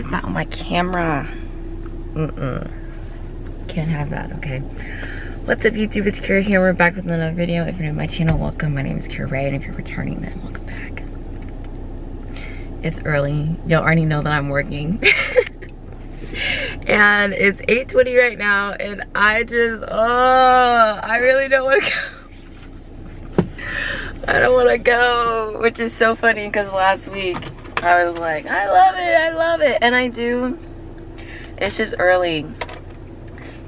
is that on my camera? Mm-mm. Can't have that, okay. What's up YouTube, it's Kira here. We're back with another video. If you're new to my channel, welcome. My name is Kira Rai, and if you're returning then welcome back. It's early. Y'all already know that I'm working. and it's 8.20 right now, and I just, oh, I really don't want to go. I don't want to go, which is so funny because last week I was like, I love it, I love it. And I do. It's just early.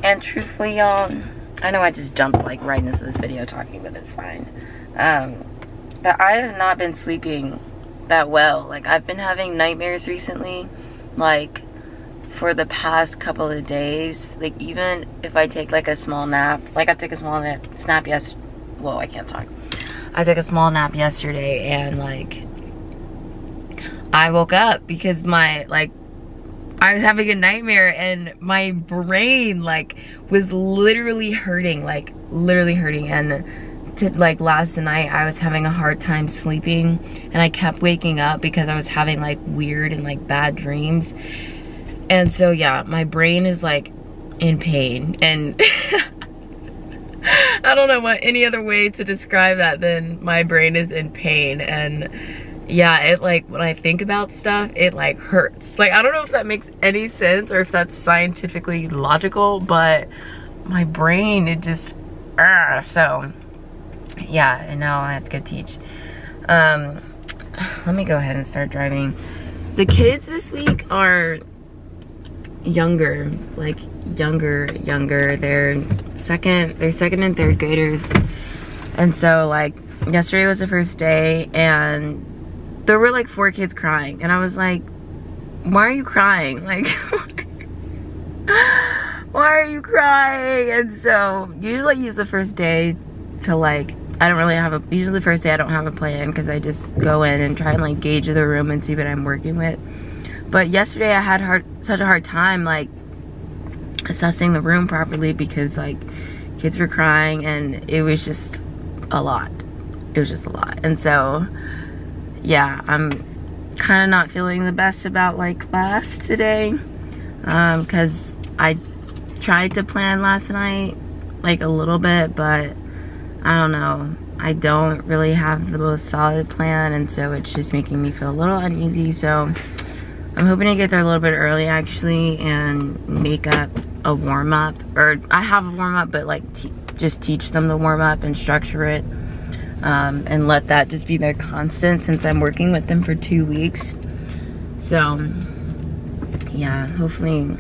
And truthfully, y'all, I know I just jumped like right into this video talking, but it's fine. Um, but I have not been sleeping that well. Like I've been having nightmares recently, like for the past couple of days. Like even if I take like a small nap, like I took a small nap, snap yes, whoa, I can't talk. I took a small nap yesterday and like I woke up because my like I was having a nightmare and my brain like was literally hurting like literally hurting. And to, like last night I was having a hard time sleeping and I kept waking up because I was having like weird and like bad dreams. And so yeah my brain is like in pain. And I don't know what any other way to describe that than my brain is in pain. And yeah, it like, when I think about stuff, it like hurts. Like, I don't know if that makes any sense or if that's scientifically logical, but my brain, it just, uh, so yeah, and now I have to go teach. Um, let me go ahead and start driving. The kids this week are younger, like younger, younger. They're second, they're second and third graders. And so like yesterday was the first day and there were like four kids crying and I was like, why are you crying? Like, why are you crying? And so usually I use the first day to like, I don't really have a, usually the first day I don't have a plan because I just go in and try and like gauge the room and see what I'm working with. But yesterday I had hard, such a hard time like assessing the room properly because like kids were crying and it was just a lot. It was just a lot. And so yeah, I'm kind of not feeling the best about like class today because um, I tried to plan last night like a little bit, but I don't know. I don't really have the most solid plan and so it's just making me feel a little uneasy. So I'm hoping to get there a little bit early actually and make up a warm up or I have a warm up but like just teach them the warm up and structure it um, and let that just be their constant since I'm working with them for two weeks. So, yeah, hopefully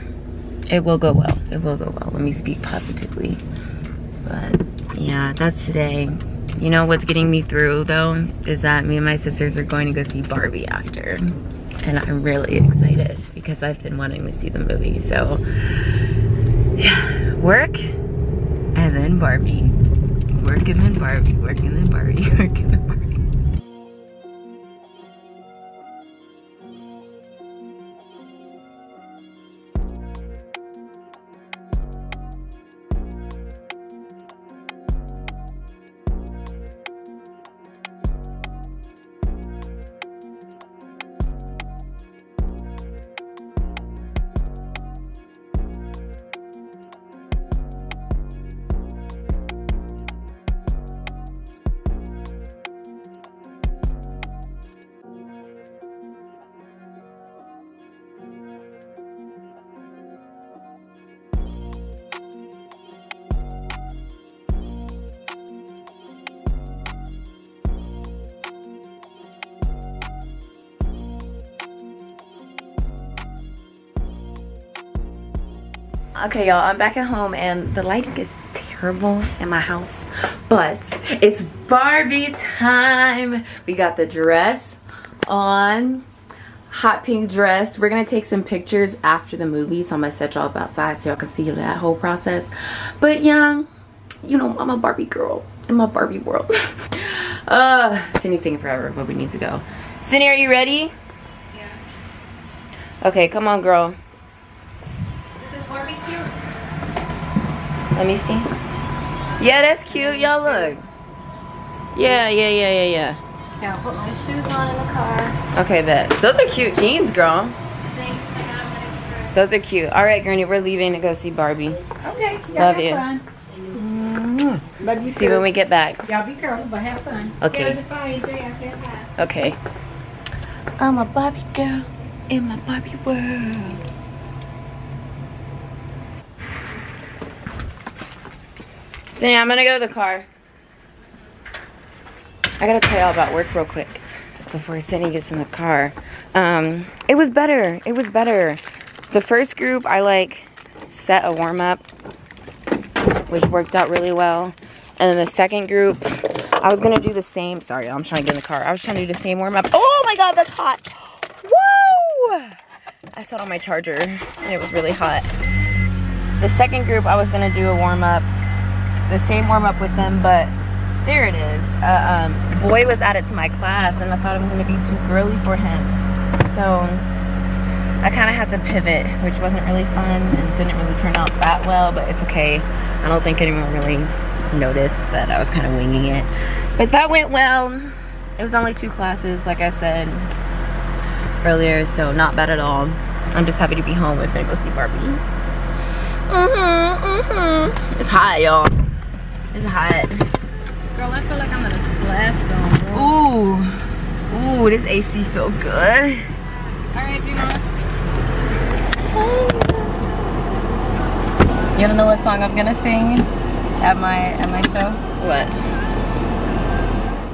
it will go well. It will go well. Let me speak positively. But yeah, that's today. You know what's getting me through though is that me and my sisters are going to go see Barbie after. And I'm really excited because I've been wanting to see the movie. So yeah, work and then Barbie working then Barbie, working then Barbie, working then Barbie. Okay, y'all, I'm back at home and the lighting is terrible in my house, but it's Barbie time. We got the dress on, hot pink dress. We're gonna take some pictures after the movie, so I'm gonna set y'all up outside so y'all can see that whole process. But yeah, you know, I'm a Barbie girl in my Barbie world. uh, Cindy's taking forever, but we need to go. Cindy, are you ready? Yeah. Okay, come on, girl. Let me see. Yeah, that's cute. Y'all look. Yeah, yeah, yeah, yeah, yeah. Yeah, I'll put my shoes on in the car. Okay, bet. Those are cute jeans, girl. Thanks. Those are cute. All right, Gurney, we're leaving to go see Barbie. Okay. Love have you. Fun. Mm-hmm. Love you See too. when we get back. Y'all be careful, but have fun. Okay. Get her the fire, enjoy yourself. Bye. Okay. I'm a Barbie girl in my Barbie world. So yeah, I'm gonna go to the car. I gotta tell y'all about work real quick before Sydney gets in the car. Um, it was better. It was better. The first group, I like set a warm up, which worked out really well. And then the second group, I was gonna do the same. Sorry, I'm trying to get in the car. I was trying to do the same warm up. Oh my god, that's hot! Woo! I set on my charger and it was really hot. The second group, I was gonna do a warm up, the same warm up with them, but there it is. Uh, um, boy was added to my class, and I thought it was gonna be too girly for him. So I kind of had to pivot, which wasn't really fun and didn't really turn out that well, but it's okay. I don't think anyone really noticed that I was kind of winging it. But that went well. It was only two classes, like I said earlier, so not bad at all. I'm just happy to be home. Gonna go see Barbie. Mm-hmm, mm-hmm. It's hot, y'all. It's hot. Girl, I feel like I'm gonna splash. Ooh. Ooh, this AC feel good. All right, Gina. You don't know what song I'm gonna sing at my at my show? What?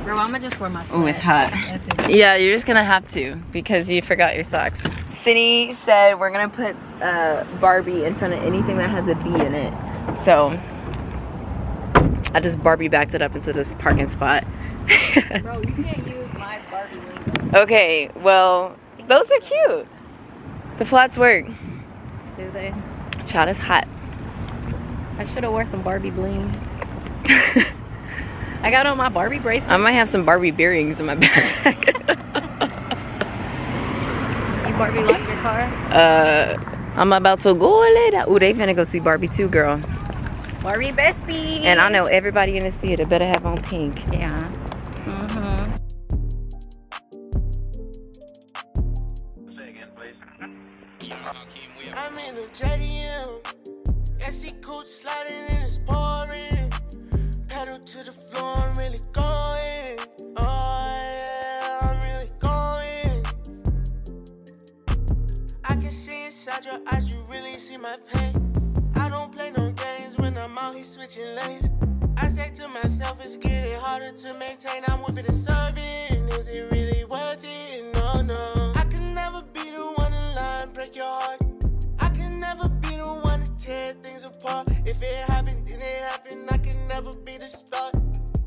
Girl, I'm gonna just wear my. Ooh, it's hot. Yeah, you're just gonna have to because you forgot your socks. Cindy said we're gonna put uh, Barbie in front of anything that has a B in it. So I just Barbie backed it up into this parking spot. Bro, you can't use my Barbie lingo. okay, well, those are cute. The flats work. Do they? Child is hot. I should have wore some Barbie bling. I got on my Barbie bracelet. I might have some Barbie bearings in my bag. you Barbie locked your car? uh, I'm about to go later. Ooh, they finna go see Barbie too, girl. Barbie bestie. And I know everybody in this theater better have on pink. Yeah. Mm-hmm. I'm in a JDM. SC coach sliding and it's pouring. Pedal to the floor, I'm really harder to maintain. I'm whipping and serving. Is it really worth it? No, no. I can never be the one in line, break your heart. I can never be the one to tear things apart. If it happened, then it happened. I can never be the start.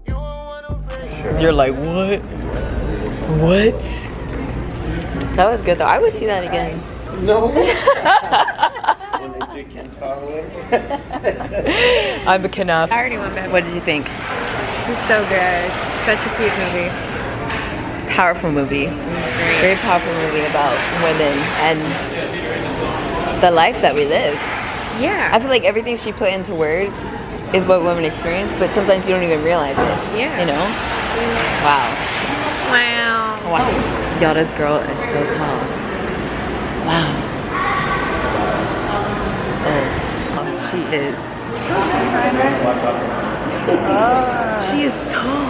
You won't wanna break. You're like, what? What? That was good though. I would see that again. No. when they took Ken's power away. I'm a Kenneth. I already went back. What did you think? So good. Such a cute movie. Powerful movie. Very powerful movie about women and the life that we live. Yeah. I feel like everything she put into words is what women experience, but sometimes you don't even realize it. Yeah. You know? Wow. wow. Wow. Y'all, this girl is so tall. Wow. Oh, oh she is. She is tall.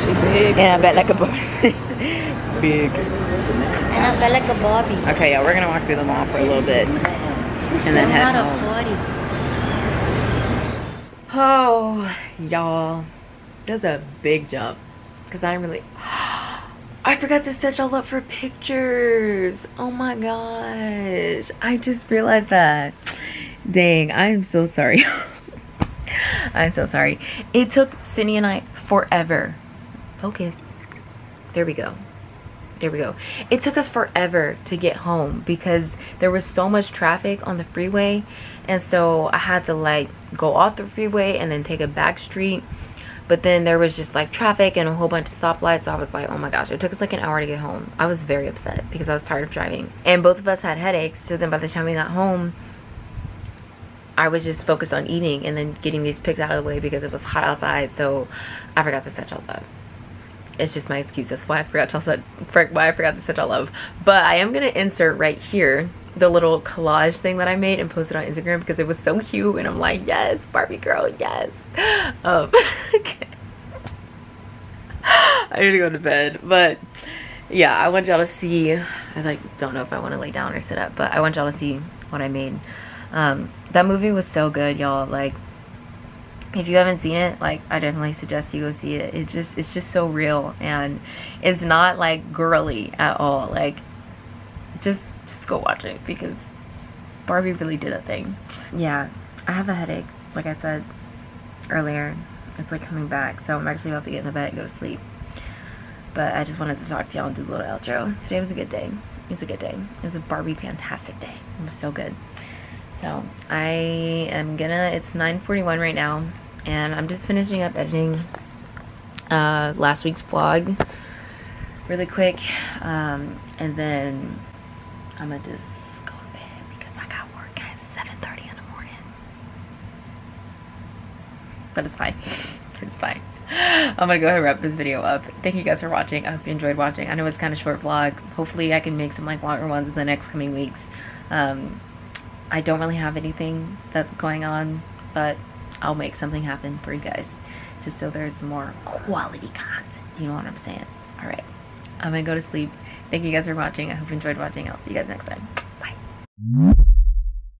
She big. And I bet like a boss. Big. And I felt like a Barbie. Okay, yeah, we're gonna walk through the mall for a little bit and then head a home. party. Oh, y'all, that's a big jump because I didn't really. I forgot to set y'all up for pictures. Oh my gosh, I just realized that. Dang, I am so sorry. I'm so sorry. It took Cindy and I forever. Focus. There we go. There we go. It took us forever to get home because there was so much traffic on the freeway. And so I had to like go off the freeway and then take a back street. But then there was just like traffic and a whole bunch of stoplights. So I was like, oh my gosh, it took us like an hour to get home. I was very upset because I was tired of driving. And both of us had headaches. So then by the time we got home, I was just focused on eating and then getting these pigs out of the way because it was hot outside. So I forgot to set y'all up. it's just my excuse. That's why I forgot to set, why I forgot to set all love. But I am gonna insert right here the little collage thing that I made and posted on Instagram because it was so cute and I'm like, yes, Barbie girl, yes. Um, okay. I need to go to bed, but yeah, I want y'all to see. I like don't know if I want to lay down or sit up, but I want y'all to see what I made. Um, that movie was so good, y'all. Like, if you haven't seen it, like I definitely suggest you go see it. It's just it's just so real and it's not like girly at all. Like, just just go watch it because Barbie really did a thing. Yeah, I have a headache. Like I said earlier, it's like coming back, so I'm actually about to get in the bed and go to sleep. But I just wanted to talk to y'all and do a little outro. Today was a good day. It was a good day. It was a Barbie fantastic day. It was so good. So I am gonna. It's 9:41 right now, and I'm just finishing up editing uh, last week's vlog really quick, um, and then I'm gonna just go to bed because I got work at 7:30 in the morning. But it's fine. it's fine. I'm gonna go ahead and wrap this video up. Thank you guys for watching. I hope you enjoyed watching. I know it's kind of short vlog. Hopefully I can make some like longer ones in the next coming weeks. Um, I don't really have anything that's going on, but I'll make something happen for you guys. Just so there's more quality content. You know what I'm saying? Alright. I'm gonna go to sleep. Thank you guys for watching. I hope you enjoyed watching. I'll see you guys next time. Bye.